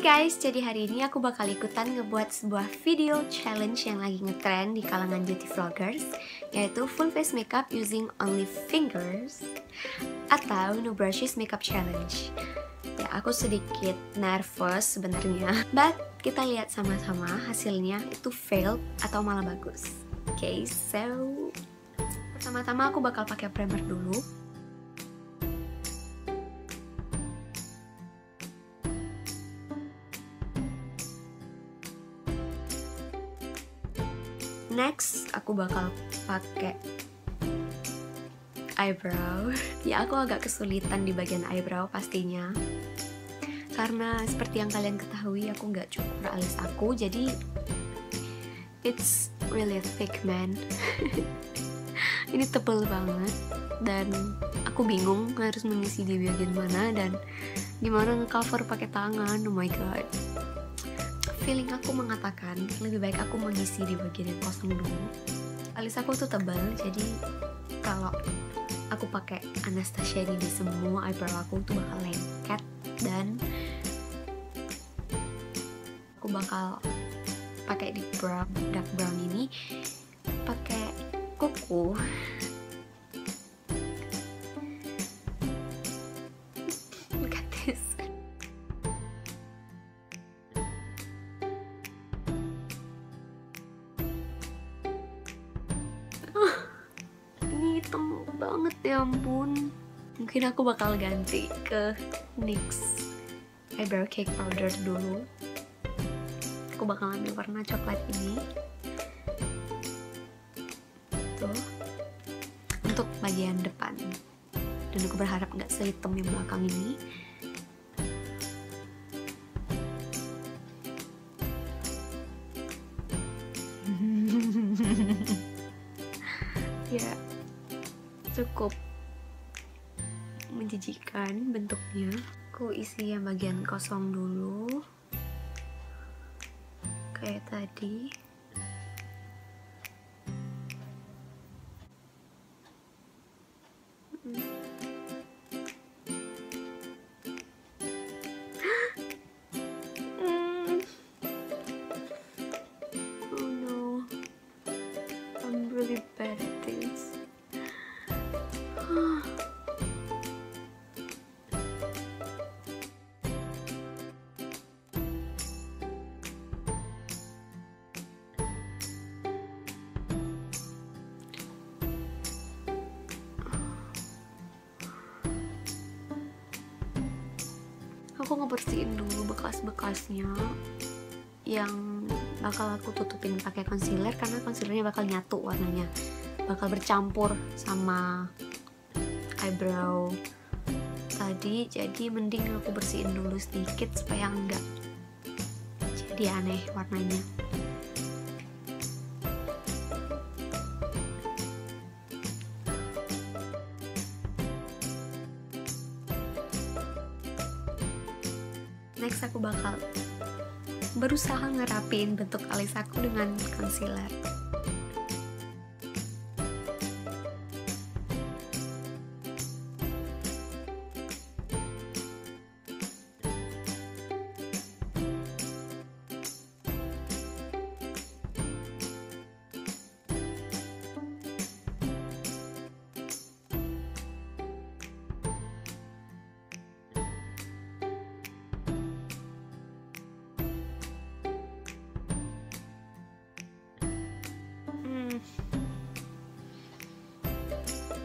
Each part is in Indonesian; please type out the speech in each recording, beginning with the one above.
Guys, jadi hari ini aku bakal ikutan ngebuat sebuah video challenge yang lagi ngetrend di kalangan beauty vloggers yaitu full face makeup using only fingers atau no brushes makeup challenge. Ya aku sedikit nervous sebenarnya but kita lihat sama-sama hasilnya itu fail atau malah bagus. Oke okay, so pertama-tama aku bakal pakai primer dulu next aku bakal pakai eyebrow. Ya aku agak kesulitan di bagian eyebrow pastinya. Karena seperti yang kalian ketahui aku nggak cukur alis aku jadi it's really thick man. Ini tebel banget dan aku bingung harus mengisi di bagian mana dan gimana ngecover pakai tangan oh my god feeling aku mengatakan lebih baik aku mengisi di bagian yang kosong dulu. Alis aku tuh tebal jadi kalau aku pakai Anastasia ini di semua eyebrow aku tuh bakal lengket dan aku bakal pakai di brown dark brown ini pakai kuku banget ya ampun. Mungkin aku bakal ganti ke NYX eyebrow cake powder dulu. Aku bakal ambil warna coklat ini. Tuh. Untuk bagian depan. Dan aku berharap nggak sehitam yang belakang ini cukup menjijikan bentuknya. Aku isi yang bagian kosong dulu kayak tadi. Aku ngebersihin dulu bekas-bekasnya yang bakal aku tutupin pakai concealer karena concealernya bakal nyatu warnanya. Bakal bercampur sama eyebrow. Tadi jadi mending aku bersihin dulu sedikit supaya enggak jadi aneh warnanya berusaha ngerapin bentuk alis aku dengan concealer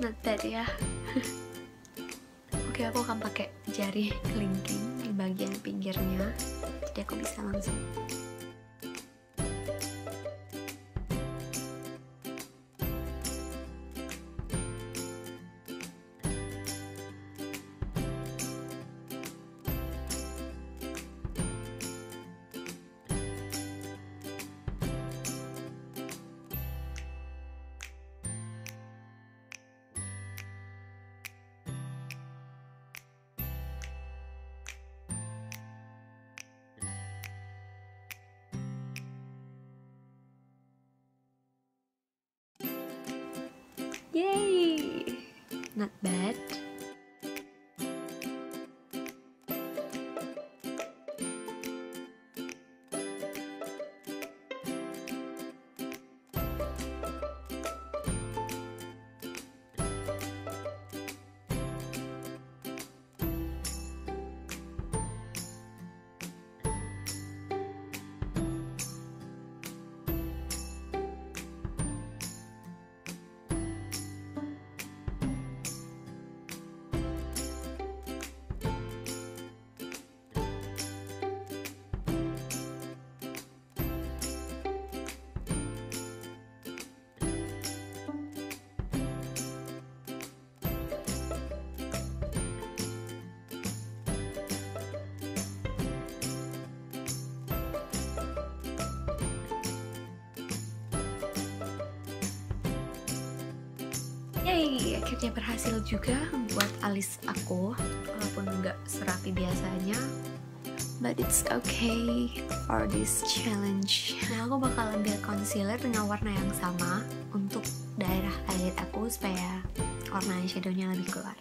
not bad ya. Oke aku akan pakai jari kelingking di bagian pinggirnya. Jadi aku bisa langsung Not bad. Yeay, akhirnya berhasil juga membuat alis aku Walaupun nggak serapi biasanya. But it's okay for this challenge. Nah aku bakal ambil concealer dengan warna yang sama Untuk daerah eyelid aku supaya warna eyeshadownya lebih keluar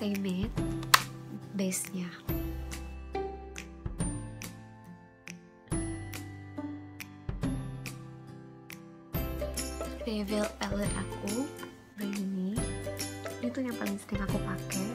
it base-nya. Reveal palette aku ini ini tuh yang paling sering aku pakai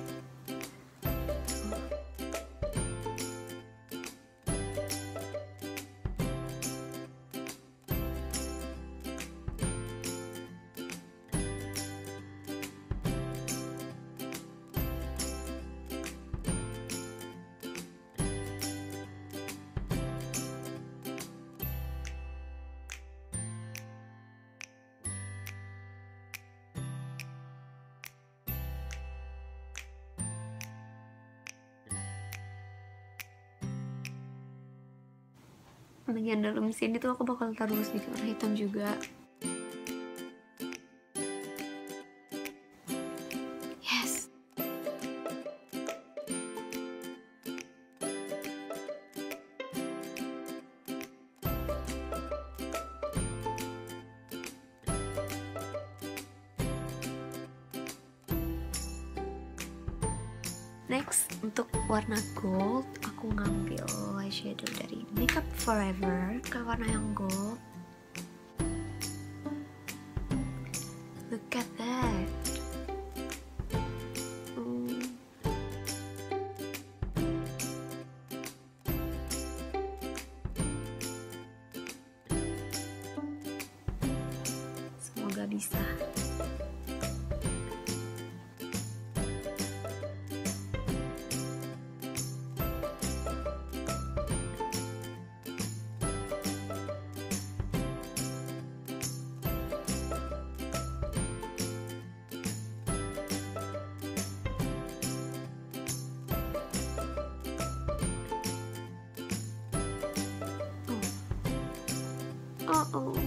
bagian dalam sini tuh aku bakal taruh sedikit warna hitam juga. Yes. Next, untuk warna gold, aku ngambil eyeshadow dari Makeup Forever yang gold. Look at that. Hmm. Semoga bisa. Oh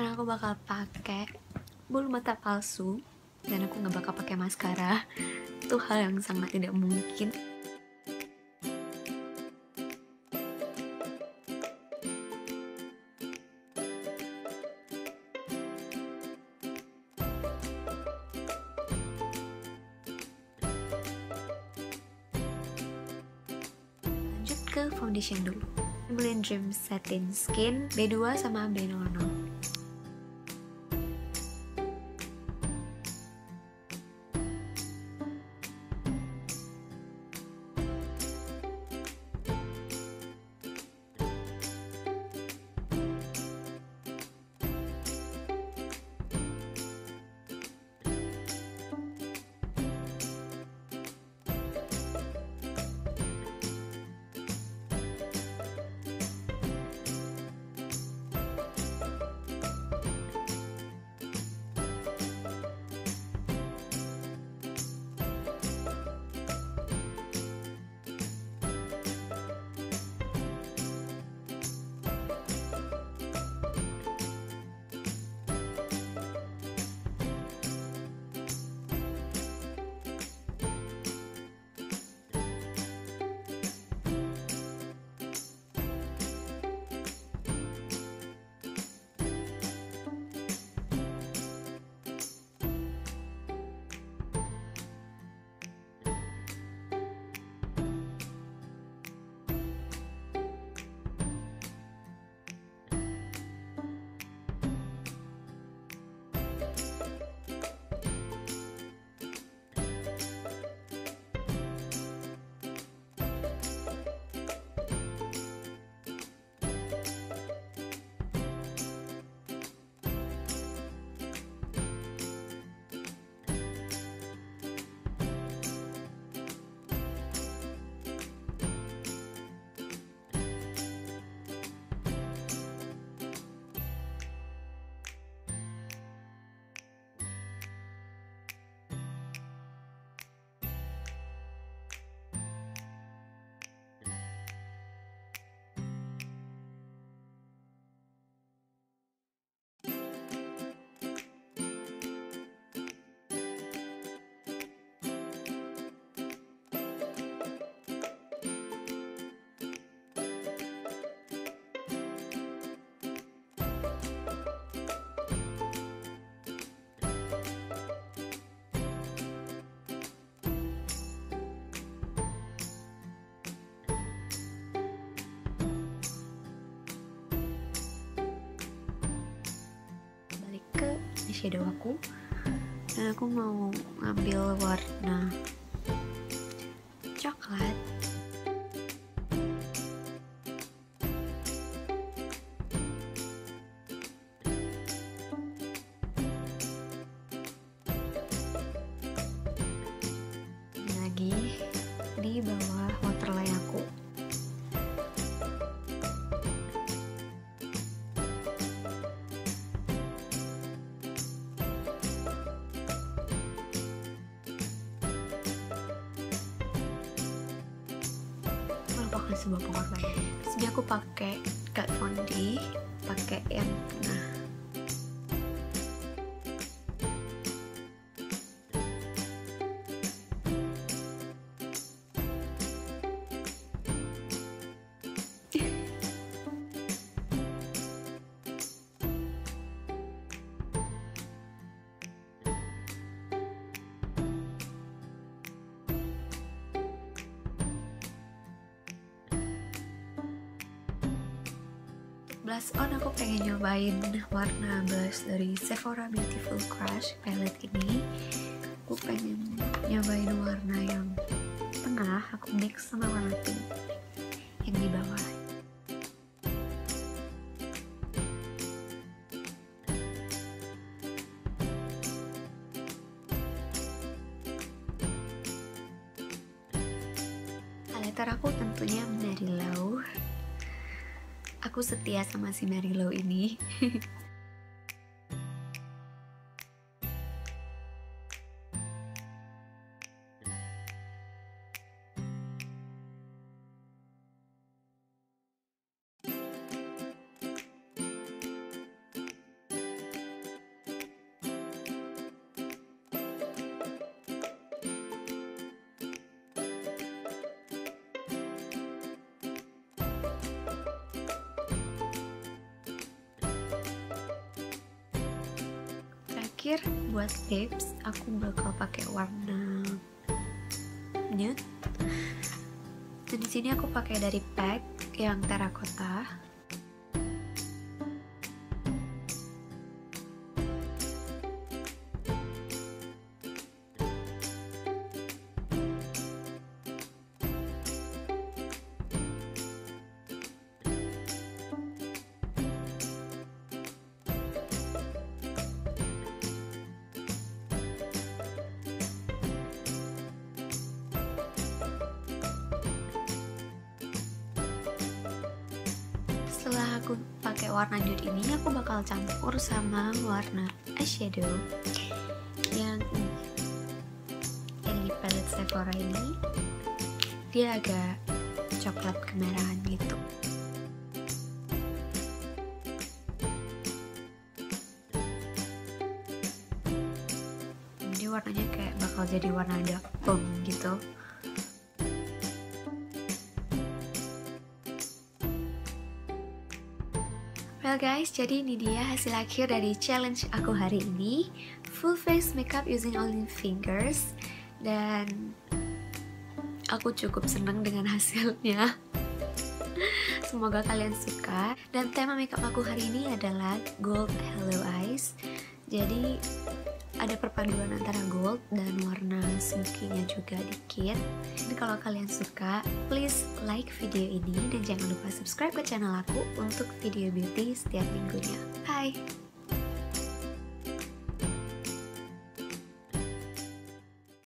sekarang aku bakal pakai bulu mata palsu dan aku nggak bakal pakai maskara. Itu hal yang sangat tidak mungkin. Lanjut ke foundation dulu. Maybelline Dream Satin Skin B2 sama B00 eyeshadow aku. Dan aku mau ngambil warna coklat sebuah pengorbanan. Jadi aku pakai Kat Von D, pakai yang tengah. On aku pengen nyobain warna blush dari Sephora Beautiful Crush palette ini. Aku pengen nyobain warna yang tengah aku mix sama warna pink yang di bawah. Highlighter aku tentunya dari Low aku setia sama si Mary Lou ini terakhir buat lips aku bakal pakai warna nude. Dan di sini aku pakai dari pack yang terracotta setelah aku pakai warna nude ini aku bakal campur sama warna eyeshadow. Yang yang di palette Sephora ini dia agak coklat kemerahan gitu. Jadi warnanya kayak bakal jadi warna dark gitu Well guys, jadi ini dia hasil akhir dari challenge aku hari ini. Full face makeup using only fingers. Dan aku cukup senang dengan hasilnya. Semoga kalian suka. Dan tema makeup aku hari ini adalah Gold Hello Eyes. Jadi ada perpaduan antara gold dan warna smoky-nya juga dikit. Jadi kalau kalian suka, please like video ini dan jangan lupa subscribe ke channel aku untuk video beauty setiap minggunya. Bye!